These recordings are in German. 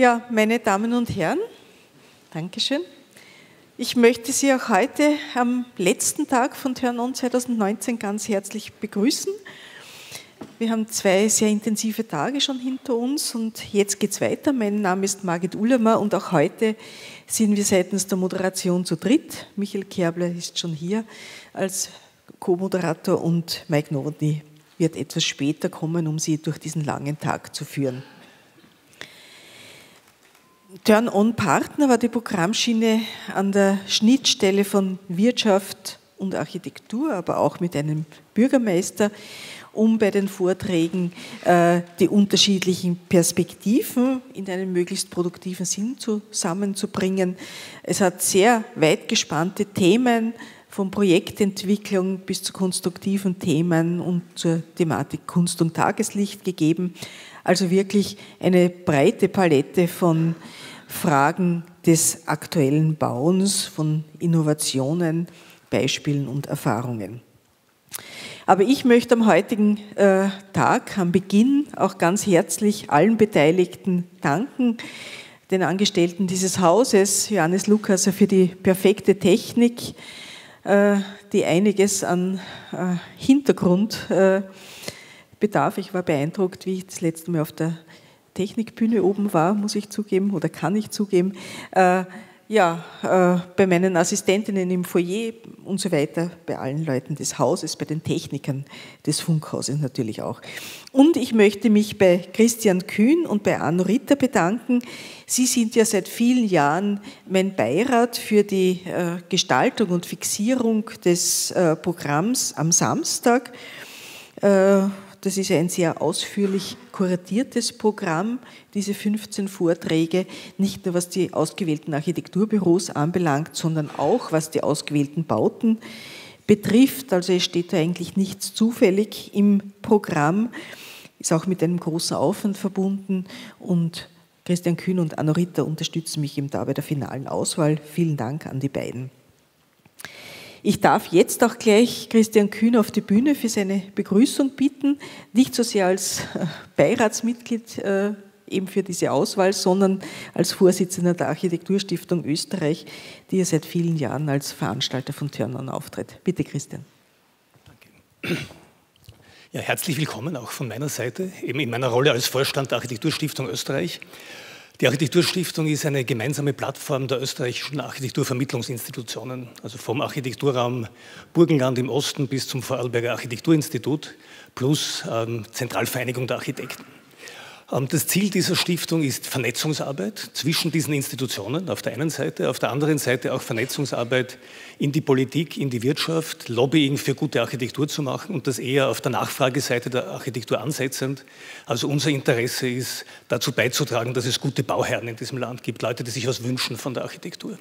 Ja, meine Damen und Herren, Dankeschön. Ich möchte Sie auch heute am letzten Tag von Turn On 2019 ganz herzlich begrüßen. Wir haben zwei sehr intensive Tage schon hinter uns und jetzt geht es weiter. Mein Name ist Margit Ullemer und auch heute sind wir seitens der Moderation zu dritt. Michael Kerbler ist schon hier als Co-Moderator und Mike Nowotny wird etwas später kommen, um Sie durch diesen langen Tag zu führen. Turn-on-Partner war die Programmschiene an der Schnittstelle von Wirtschaft und Architektur, aber auch mit einem Bürgermeister, um bei den Vorträgen äh, die unterschiedlichen Perspektiven in einem möglichst produktiven Sinn zusammenzubringen. Es hat sehr weit gespannte Themen von Projektentwicklung bis zu konstruktiven Themen und zur Thematik Kunst und Tageslicht gegeben. Also wirklich eine breite Palette von Fragen des aktuellen Bauens, von Innovationen, Beispielen und Erfahrungen. Aber ich möchte am heutigen äh, Tag, am Beginn, auch ganz herzlich allen Beteiligten danken, den Angestellten dieses Hauses, Johannes Lukas, für die perfekte Technik, die einiges an äh, Hintergrund äh, bedarf. Ich war beeindruckt, wie ich das letzte Mal auf der Technikbühne oben war, muss ich zugeben, oder kann ich zugeben. Ja, bei meinen Assistentinnen im Foyer und so weiter, bei allen Leuten des Hauses, bei den Technikern des Funkhauses natürlich auch. Und ich möchte mich bei Christian Kühn und bei Arno Ritter bedanken. Sie sind ja seit vielen Jahren mein Beirat für die Gestaltung und Fixierung des Programms am Samstag das ist ein sehr ausführlich kuratiertes Programm, diese 15 Vorträge, nicht nur was die ausgewählten Architekturbüros anbelangt, sondern auch was die ausgewählten Bauten betrifft. Also es steht da eigentlich nichts zufällig im Programm, ist auch mit einem großen Aufwand verbunden und Christian Kühn und Anno Ritter unterstützen mich eben da bei der finalen Auswahl. Vielen Dank an die beiden. Ich darf jetzt auch gleich Christian Kühn auf die Bühne für seine Begrüßung bitten, nicht so sehr als äh, Beiratsmitglied äh, eben für diese Auswahl, sondern als Vorsitzender der Architekturstiftung Österreich, die ja seit vielen Jahren als Veranstalter von Törnern auftritt. Bitte, Christian. Danke. Ja, herzlich willkommen auch von meiner Seite, eben in meiner Rolle als Vorstand der Architekturstiftung Österreich. Die Architekturstiftung ist eine gemeinsame Plattform der österreichischen Architekturvermittlungsinstitutionen, also vom Architekturraum Burgenland im Osten bis zum Vorarlberger Architekturinstitut plus ähm, Zentralvereinigung der Architekten. Ähm, das Ziel dieser Stiftung ist Vernetzungsarbeit zwischen diesen Institutionen auf der einen Seite, auf der anderen Seite auch Vernetzungsarbeit in die Politik, in die Wirtschaft, Lobbying für gute Architektur zu machen und das eher auf der Nachfrageseite der Architektur ansetzend. Also unser Interesse ist, dazu beizutragen, dass es gute Bauherren in diesem Land gibt, Leute, die sich was wünschen von der Architektur.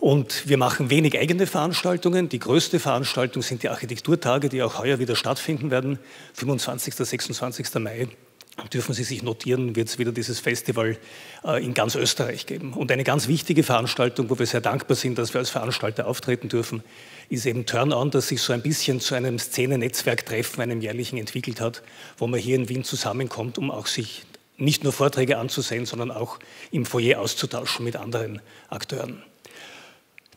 Und wir machen wenig eigene Veranstaltungen. Die größte Veranstaltung sind die Architekturtage, die auch heuer wieder stattfinden werden, 25. 26. Mai dürfen Sie sich notieren, wird es wieder dieses Festival äh, in ganz Österreich geben. Und eine ganz wichtige Veranstaltung, wo wir sehr dankbar sind, dass wir als Veranstalter auftreten dürfen, ist eben Turn On, das sich so ein bisschen zu einem Szenenetzwerktreffen, einem jährlichen entwickelt hat, wo man hier in Wien zusammenkommt, um auch sich nicht nur Vorträge anzusehen, sondern auch im Foyer auszutauschen mit anderen Akteuren.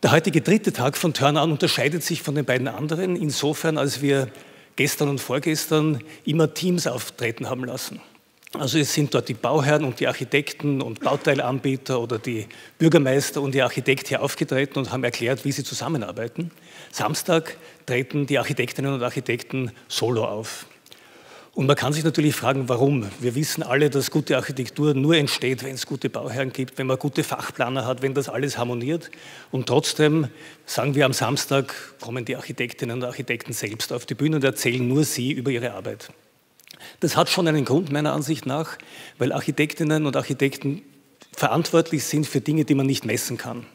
Der heutige dritte Tag von Turn On unterscheidet sich von den beiden anderen insofern, als wir gestern und vorgestern immer Teams auftreten haben lassen. Also es sind dort die Bauherren und die Architekten und Bauteilanbieter oder die Bürgermeister und die Architekt hier aufgetreten und haben erklärt, wie sie zusammenarbeiten. Samstag treten die Architektinnen und Architekten solo auf. Und man kann sich natürlich fragen, warum. Wir wissen alle, dass gute Architektur nur entsteht, wenn es gute Bauherren gibt, wenn man gute Fachplaner hat, wenn das alles harmoniert. Und trotzdem, sagen wir am Samstag, kommen die Architektinnen und Architekten selbst auf die Bühne und erzählen nur sie über ihre Arbeit. Das hat schon einen Grund meiner Ansicht nach, weil Architektinnen und Architekten verantwortlich sind für Dinge, die man nicht messen kann.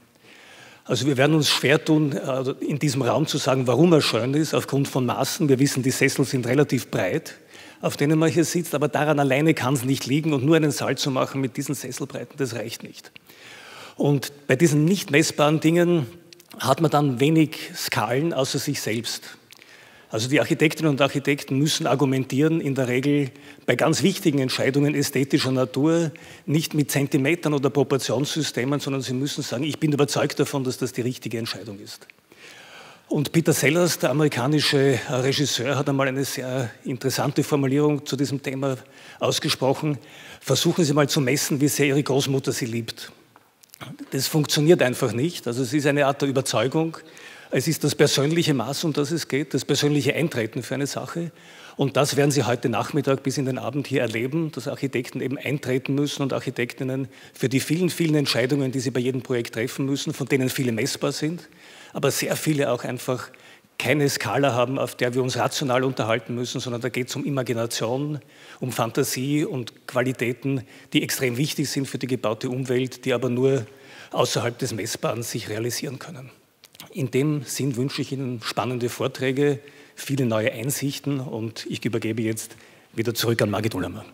Also wir werden uns schwer tun, äh, in diesem Raum zu sagen, warum er schön ist, aufgrund von Maßen. Wir wissen, die Sessel sind relativ breit, auf denen man hier sitzt, aber daran alleine kann es nicht liegen und nur einen Saal zu machen mit diesen Sesselbreiten, das reicht nicht. Und bei diesen nicht messbaren Dingen hat man dann wenig Skalen außer sich selbst. Also die Architektinnen und Architekten müssen argumentieren, in der Regel bei ganz wichtigen Entscheidungen ästhetischer Natur, nicht mit Zentimetern oder Proportionssystemen, sondern sie müssen sagen, ich bin überzeugt davon, dass das die richtige Entscheidung ist. Und Peter Sellers, der amerikanische Regisseur, hat einmal eine sehr interessante Formulierung zu diesem Thema ausgesprochen. Versuchen Sie mal zu messen, wie sehr Ihre Großmutter Sie liebt. Das funktioniert einfach nicht. Also es ist eine Art der Überzeugung. Es ist das persönliche Maß, um das es geht, das persönliche Eintreten für eine Sache. Und das werden Sie heute Nachmittag bis in den Abend hier erleben, dass Architekten eben eintreten müssen und Architektinnen für die vielen, vielen Entscheidungen, die sie bei jedem Projekt treffen müssen, von denen viele messbar sind, aber sehr viele auch einfach keine Skala haben, auf der wir uns rational unterhalten müssen, sondern da geht es um Imagination, um Fantasie und Qualitäten, die extrem wichtig sind für die gebaute Umwelt, die aber nur außerhalb des Messbaren sich realisieren können. In dem Sinn wünsche ich Ihnen spannende Vorträge, viele neue Einsichten und ich übergebe jetzt wieder zurück an Margit Ullermann.